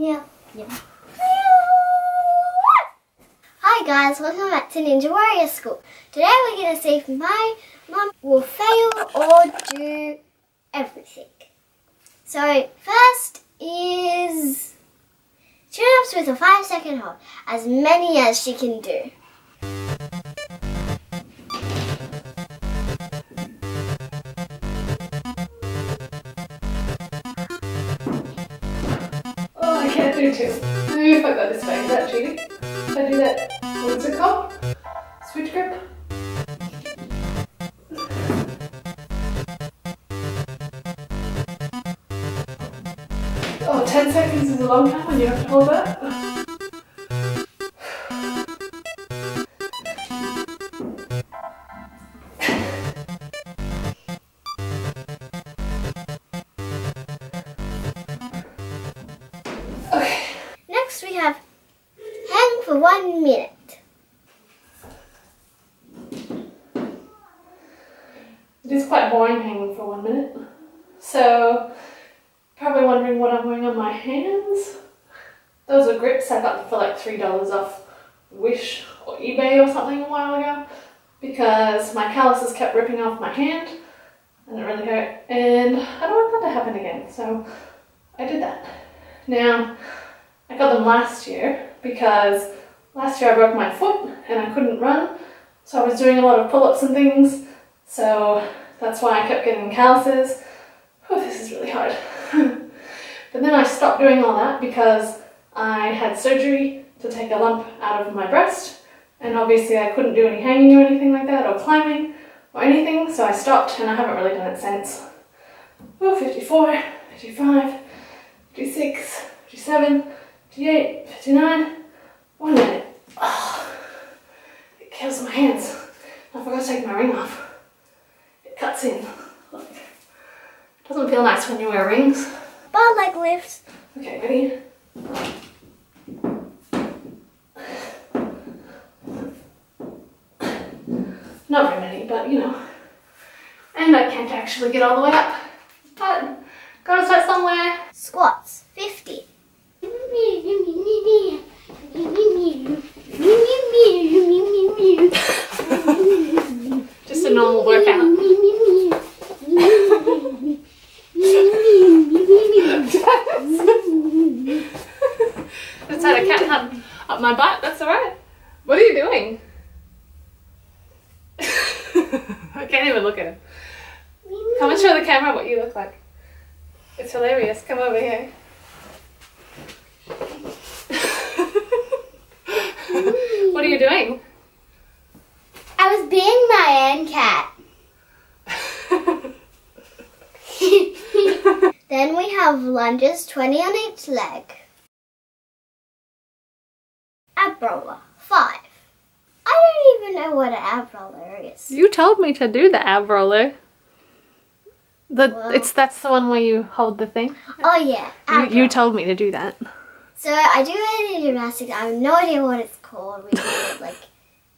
Yeah. Yeah. Hi guys, welcome back to Ninja Warrior School. Today we're going to see if my mum will fail or do everything. So first is chin-ups with a 5 second hold, as many as she can do. Do two. Maybe if I go this way, is that cheating? If I do that, what's it called? Switch grip? Oh, 10 seconds is a long time when you have to hold that. Next we have hang for one minute. It is quite boring hanging for one minute. So, probably wondering what I'm wearing on my hands. Those are grips I got for like $3 off Wish or eBay or something a while ago because my calluses kept ripping off my hand and it really hurt and I don't want that to happen again so I did that. Now I got them last year because last year I broke my foot and I couldn't run so I was doing a lot of pull-ups and things so that's why I kept getting calluses. Oh, this is really hard. but then I stopped doing all that because I had surgery to take a lump out of my breast and obviously I couldn't do any hanging or anything like that or climbing or anything so I stopped and I haven't really done it since. Oh, 54, 55, 56, 57, 58, 59, one minute. Oh, it kills my hands. I forgot to take my ring off. It cuts in. Look. Doesn't feel nice when you wear rings. Bar leg lifts. Okay, ready? Not very many, but you know. And I can't actually get all the way up. But gotta start somewhere. Squats, Just a normal workout. Just had a cat hunt up my butt, that's alright. What are you doing? I can't even look at him. Come and show the camera what you look like. It's hilarious. Come over here. what are you doing? I was being my own cat. then we have lunges, 20 on each leg. Ab roller, 5. I don't even know what an ab roller is. You told me to do the ab roller. The Well- it's that's the one where you hold the thing. Oh yeah, You, you told me to do that. So I do any gymnastics. I have no idea what it's called. We do like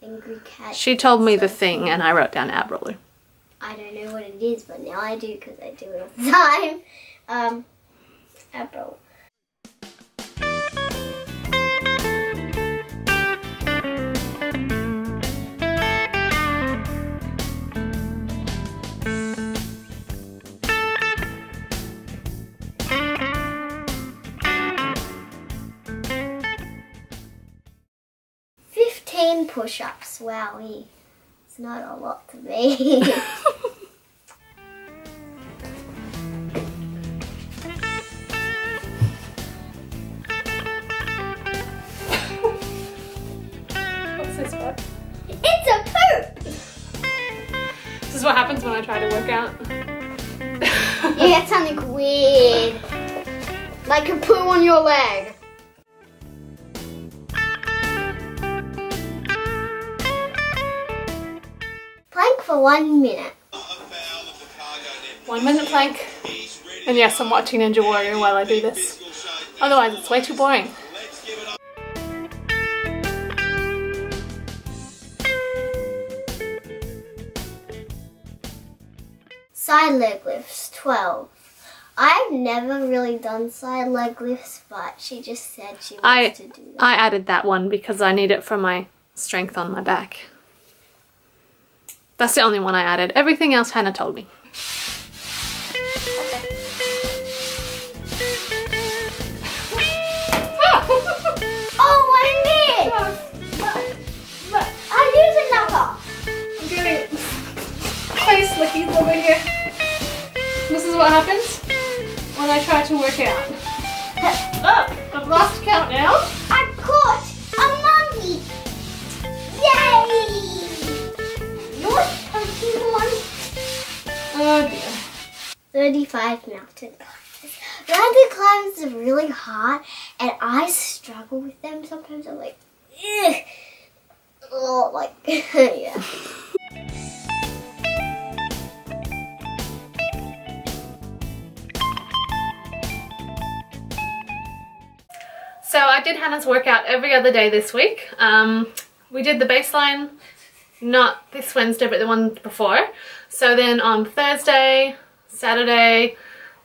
angry cat. She told me the thing, and I wrote down ab roller. I don't know what it is, but now I do because I do it all the time. Um, ab roller. Push-ups. Wowie, it's not a lot to me. What's this for? it's a poop. This is what happens when I try to work out. You get something weird, like a poo on your leg. Plank for one minute. One minute plank. And yes, I'm watching Ninja Warrior while I do this. Otherwise, it's way too boring. Side leg lifts, 12. I've never really done side leg lifts, but she just said she wants I to do that. I added that one because I need it for my strength on my back. That's the only one I added. Everything else Hannah told me. oh, I did! I used another. I'm getting face lickies over here. This is what happens when I try to work out. Oh, I've lost count now. Oh dear. 35 mountain climbs. Mountain climbs are really hard, and I struggle with them sometimes. I'm like, ugh. Oh, like, yeah. So I did Hannah's workout every other day this week. Um, we did the baseline, not this Wednesday, but the one before. So then on Thursday, Saturday,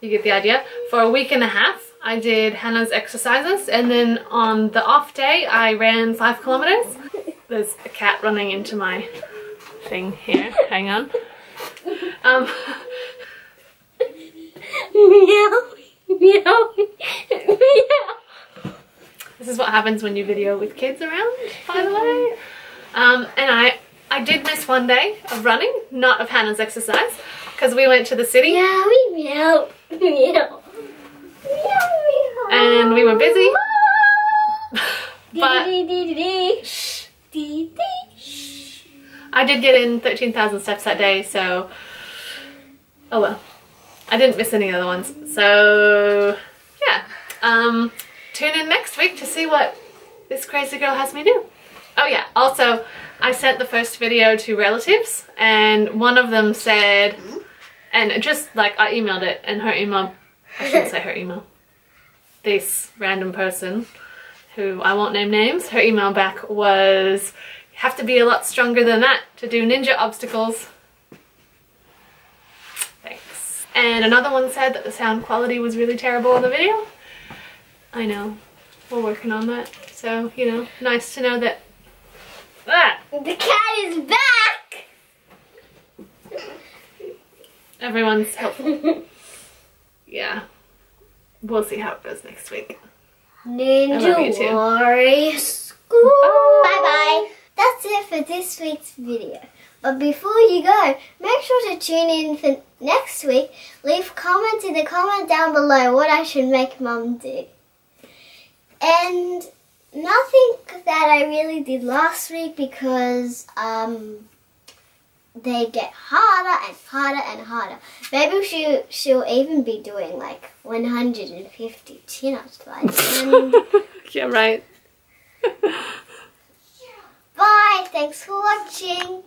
you get the idea, for a week and a half, I did Hannah's exercises. And then on the off day, I ran five kilometers. There's a cat running into my thing here. Hang on. Um, meow, meow, meow. This is what happens when you video with kids around, by the way. Um, and I, I did miss one day of running, not of Hannah's exercise, because we went to the city Meow, meow, meow. Meow, meow. and we were busy. but. Dee, dee. I did get in 13,000 steps that day, so oh well. I didn't miss any other ones. So yeah, um, tune in next week to see what this crazy girl has me do. Oh yeah, also I sent the first video to relatives and one of them said, and just like I emailed it and her email, I shouldn't say her email, this random person who I won't name names, her email back was, have to be a lot stronger than that to do ninja obstacles. Thanks. And another one said that the sound quality was really terrible in the video. I know, we're working on that. So, you know, nice to know that that The cat is back! everyone's helpful. yeah. We'll see how it goes next week. Ninja. Warrior School. Bye bye. That's it for this week's video. But before you go, make sure to tune in for next week. Leave comments in the comment down below what I should make mum do. And nothing that I really did last week because um they get harder and harder and harder. Maybe she she'll even be doing like 150 chin-ups by the. Yeah, right. Bye. Thanks for watching.